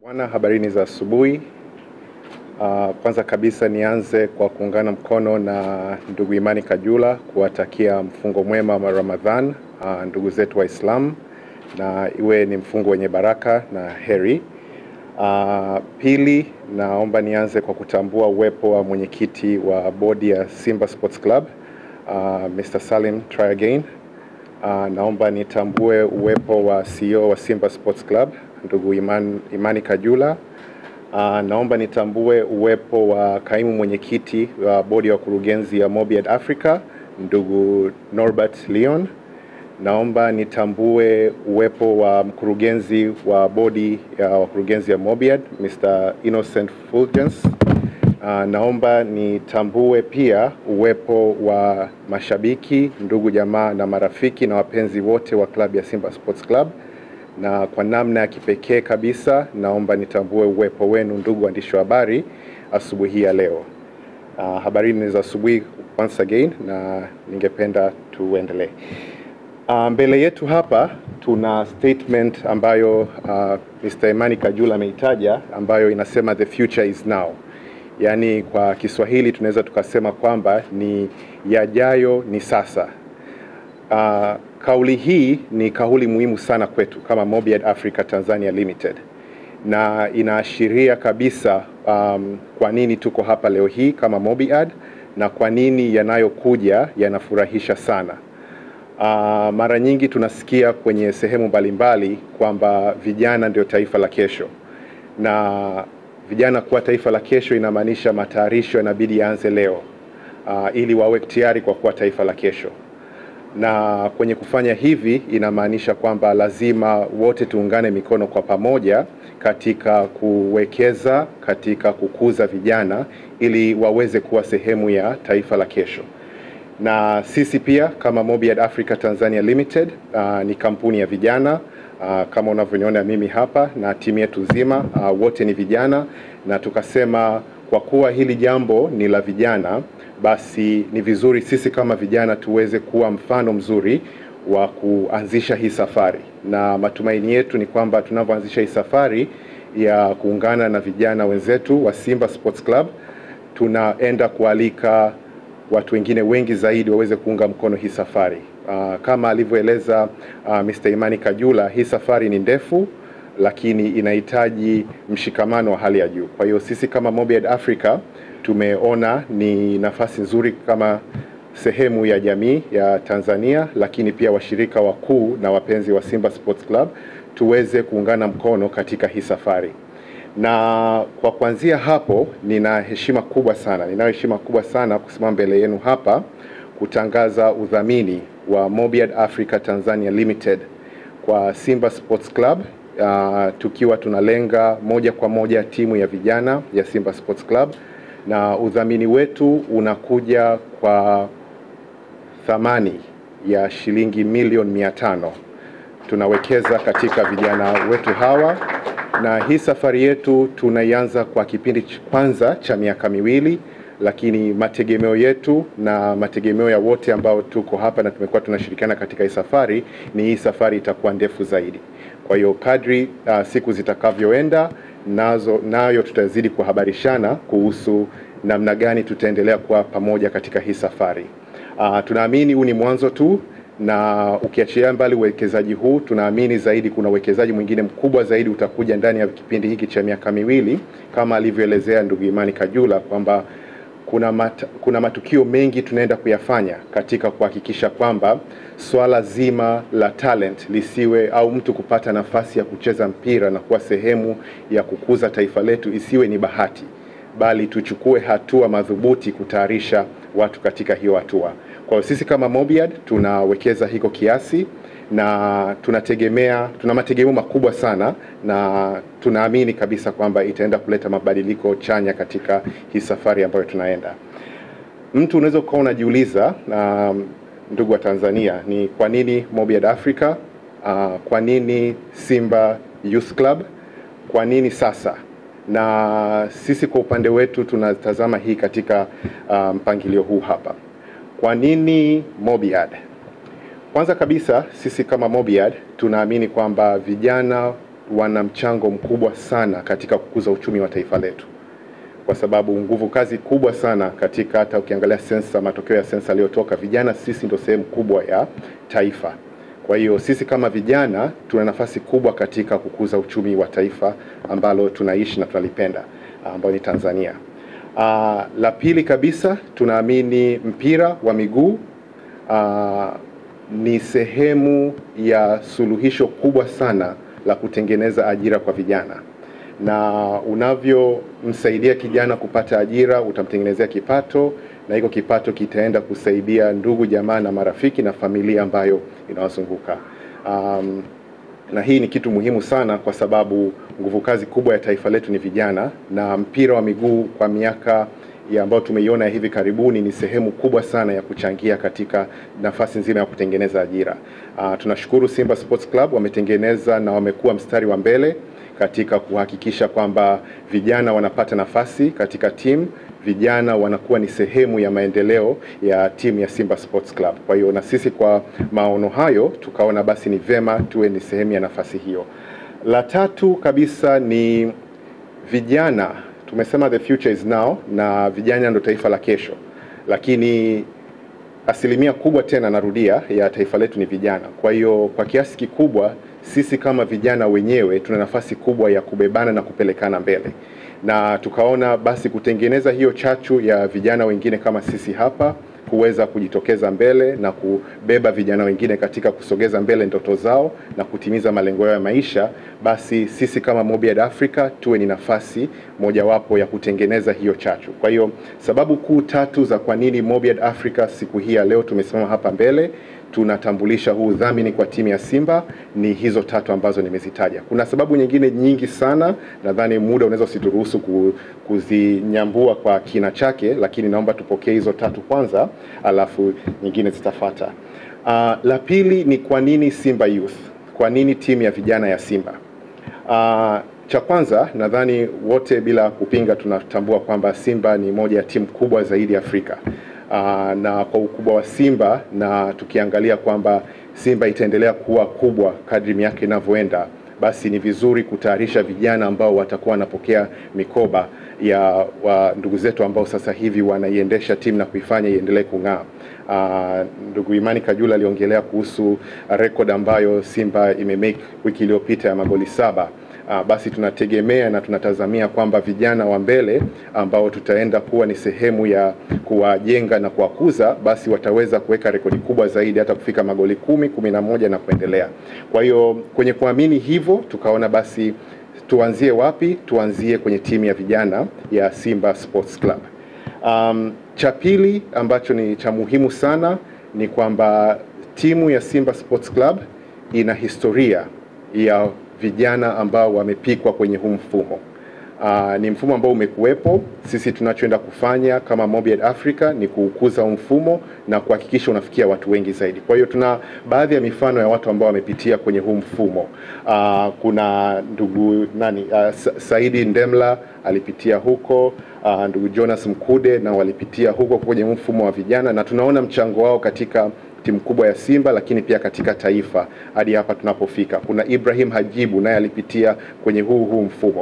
Bwana, habarini za asubuhi. Uh, kwanza kabisa nianze kwa kuungana mkono na ndugu Imani Kajula kuwatakia mfungo mwema wa Ramadhan uh, ndugu zetu Waislamu na iwe ni mfungo wenye baraka na heri. Uh, pili, naomba nianze kwa kutambua uwepo wa mwenyekiti wa bodi ya Simba Sports Club uh, Mr. Salim Try Again. Uh, naomba nitambue uwepo wa CEO wa Simba Sports Club ndugu Iman, Imani Kajula. Uh, naomba nitambue uwepo wa kaimu mwenyekiti wa bodi ya wakurugenzi ya Mobiad Africa ndugu Norbert Leon. Naomba nitambue uwepo wa mkurugenzi wa bodi ya wakurugenzi ya Mobiad Mr. Innocent Fulgence. Uh, naomba nitambue pia uwepo wa mashabiki, ndugu jamaa na marafiki na wapenzi wote wa klabu ya Simba Sports Club, na kwa namna ya kipekee kabisa naomba nitambue uwepo wenu ndugu waandishi wa habari asubuhi ya leo. Uh, habari ni za asubuhi once again, na ningependa tuendelee. Uh, mbele yetu hapa tuna statement ambayo uh, Mr. Imani Kajula ameitaja ambayo inasema the future is now. Yaani kwa Kiswahili tunaweza tukasema kwamba ni yajayo ni sasa. Uh, kauli hii ni kauli muhimu sana kwetu kama Mobiad Africa Tanzania Limited na inaashiria kabisa um, kwa nini tuko hapa leo hii kama Mobiad na kwa nini yanayokuja yanafurahisha sana. Uh, mara nyingi tunasikia kwenye sehemu mbalimbali kwamba vijana ndio taifa la kesho, na vijana kuwa taifa la kesho inamaanisha matayarisho yanabidi yaanze leo, uh, ili wawe tayari kwa kuwa taifa la kesho. Na kwenye kufanya hivi inamaanisha kwamba lazima wote tuungane mikono kwa pamoja katika kuwekeza katika kukuza vijana ili waweze kuwa sehemu ya taifa la kesho. Na sisi pia kama Mobiad Africa Tanzania Limited uh, ni kampuni ya vijana. Uh, kama unavyoniona mimi hapa na timu yetu nzima uh, wote ni vijana, na tukasema kwa kuwa hili jambo ni la vijana, basi ni vizuri sisi kama vijana tuweze kuwa mfano mzuri wa kuanzisha hii safari, na matumaini yetu ni kwamba tunavyoanzisha hii safari ya kuungana na vijana wenzetu wa Simba Sports Club tunaenda kualika watu wengine wengi zaidi waweze kuunga mkono hii safari. Uh, kama alivyoeleza uh, Mr. Imani Kajula, hii safari ni ndefu lakini inahitaji mshikamano wa hali ya juu. Kwa hiyo sisi kama Mobiad Africa tumeona ni nafasi nzuri kama sehemu ya jamii ya Tanzania, lakini pia washirika wakuu na wapenzi wa Simba Sports Club tuweze kuungana mkono katika hii safari. Na kwa kuanzia hapo, nina heshima kubwa sana, ninayo heshima kubwa sana kusimama mbele yenu hapa kutangaza udhamini wa Mobiad Africa Tanzania Limited kwa Simba Sports Club, uh, tukiwa tunalenga moja kwa moja timu ya vijana ya Simba Sports Club, na udhamini wetu unakuja kwa thamani ya shilingi milioni mia tano. Tunawekeza katika vijana wetu hawa. Na hii safari yetu tunaianza kwa kipindi kwanza cha miaka miwili, lakini mategemeo yetu na mategemeo ya wote ambao tuko hapa na tumekuwa tunashirikiana katika hii safari ni hii safari itakuwa ndefu zaidi. Kwa hiyo kadri uh, siku zitakavyoenda nazo nayo tutazidi kuhabarishana kuhusu namna gani tutaendelea kuwa pamoja katika hii safari. Uh, tunaamini huu ni mwanzo tu na ukiachilia mbali uwekezaji huu, tunaamini zaidi kuna uwekezaji mwingine mkubwa zaidi utakuja ndani ya kipindi hiki cha miaka miwili, kama alivyoelezea ndugu Imani Kajula kwamba kuna, mat, kuna matukio mengi tunaenda kuyafanya katika kuhakikisha kwamba swala zima la talent lisiwe au mtu kupata nafasi ya kucheza mpira na kuwa sehemu ya kukuza taifa letu isiwe ni bahati, bali tuchukue hatua madhubuti kutayarisha watu katika hiyo hatua. Kwa sisi kama Mobiad tunawekeza hiko kiasi na tunategemea, tuna mategemeo makubwa sana na tunaamini kabisa kwamba itaenda kuleta mabadiliko chanya katika hii safari ambayo tunaenda. Mtu unaweza ukawa unajiuliza, um, ndugu wa Tanzania, ni kwa nini Mobiad Africa? Uh, kwa nini Simba Youth Club? Kwa nini sasa? Na sisi kwa upande wetu tunatazama hii katika mpangilio um, huu hapa. Kwa nini Mobiad? Kwanza kabisa sisi kama Mobiad tunaamini kwamba vijana wana mchango mkubwa sana katika kukuza uchumi wa taifa letu, kwa sababu nguvu kazi kubwa sana katika, hata ukiangalia sensa, matokeo ya sensa aliyotoka, vijana sisi ndio sehemu kubwa ya taifa. Kwa hiyo sisi kama vijana tuna nafasi kubwa katika kukuza uchumi wa taifa ambalo tunaishi na tunalipenda, ambayo ni Tanzania. Uh, la pili kabisa tunaamini mpira wa miguu uh, ni sehemu ya suluhisho kubwa sana la kutengeneza ajira kwa vijana, na unavyomsaidia kijana kupata ajira utamtengenezea kipato, na hiko kipato kitaenda kusaidia ndugu jamaa na marafiki na familia ambayo inawazunguka. Um, na hii ni kitu muhimu sana kwa sababu nguvu kazi kubwa ya taifa letu ni vijana, na mpira wa miguu kwa miaka ya ambayo tumeiona hivi karibuni ni sehemu kubwa sana ya kuchangia katika nafasi nzima ya kutengeneza ajira. Uh, tunashukuru Simba Sports Club wametengeneza na wamekuwa mstari wa mbele katika kuhakikisha kwamba vijana wanapata nafasi katika timu, vijana wanakuwa ni sehemu ya maendeleo ya timu ya Simba Sports Club. Kwa hiyo na sisi kwa maono hayo tukaona basi ni vema tuwe ni sehemu ya nafasi hiyo. La tatu kabisa ni vijana tumesema the future is now, na vijana ndo taifa la kesho, lakini asilimia kubwa tena, narudia, ya taifa letu ni vijana. Kwa hiyo kwa kiasi kikubwa sisi kama vijana wenyewe tuna nafasi kubwa ya kubebana na kupelekana mbele, na tukaona basi kutengeneza hiyo chachu ya vijana wengine kama sisi hapa kuweza kujitokeza mbele na kubeba vijana wengine katika kusogeza mbele ndoto zao na kutimiza malengo yao ya maisha, basi sisi kama Mobiad Africa tuwe ni nafasi mojawapo ya kutengeneza hiyo chachu. Kwa hiyo sababu kuu tatu za kwa nini Mobiad Africa siku hii ya leo tumesimama hapa mbele tunatambulisha huu udhamini kwa timu ya Simba ni hizo tatu ambazo nimezitaja. Kuna sababu nyingine nyingi sana, nadhani muda unaweza usituruhusu kuzinyambua kwa kina chake, lakini naomba tupokee hizo tatu kwanza, alafu nyingine zitafata. Uh, la pili ni kwa nini Simba Youth? Kwa nini timu ya vijana ya Simba? Uh, cha kwanza nadhani wote bila kupinga tunatambua kwamba Simba ni moja ya timu kubwa zaidi Afrika. Uh, na kwa ukubwa wa Simba na tukiangalia kwamba Simba itaendelea kuwa kubwa kadri miaka inavyoenda, basi ni vizuri kutayarisha vijana ambao watakuwa wanapokea mikoba ya wa ndugu zetu ambao sasa hivi wanaiendesha timu na kuifanya iendelee kung'aa. Uh, ndugu Imani Kajula aliongelea kuhusu rekodi ambayo Simba imemake wiki iliyopita ya magoli saba. Uh, basi tunategemea na tunatazamia kwamba vijana wa mbele ambao tutaenda kuwa ni sehemu ya kuwajenga na kuwakuza, basi wataweza kuweka rekodi kubwa zaidi hata kufika magoli kumi, kumi na moja na kuendelea. Kwa hiyo kwenye kuamini hivyo, tukaona basi tuanzie wapi? Tuanzie kwenye timu ya vijana ya Simba Sports Club. Um, cha pili ambacho ni cha muhimu sana ni kwamba timu ya Simba Sports Club ina historia ya vijana ambao wamepikwa kwenye huu mfumo. Uh, ni mfumo ambao umekuwepo. Sisi tunachoenda kufanya kama Mobiad Africa ni kuukuza mfumo na kuhakikisha unafikia watu wengi zaidi. Kwa hiyo tuna baadhi ya mifano ya watu ambao wamepitia kwenye huu mfumo. Uh, kuna ndugu nani, uh, Saidi Ndemla alipitia huko, uh, ndugu Jonas Mkude na walipitia huko kwenye mfumo wa vijana, na tunaona mchango wao katika timu kubwa ya Simba lakini pia katika taifa hadi hapa tunapofika. Kuna Ibrahim Hajibu naye alipitia kwenye huu huu mfumo.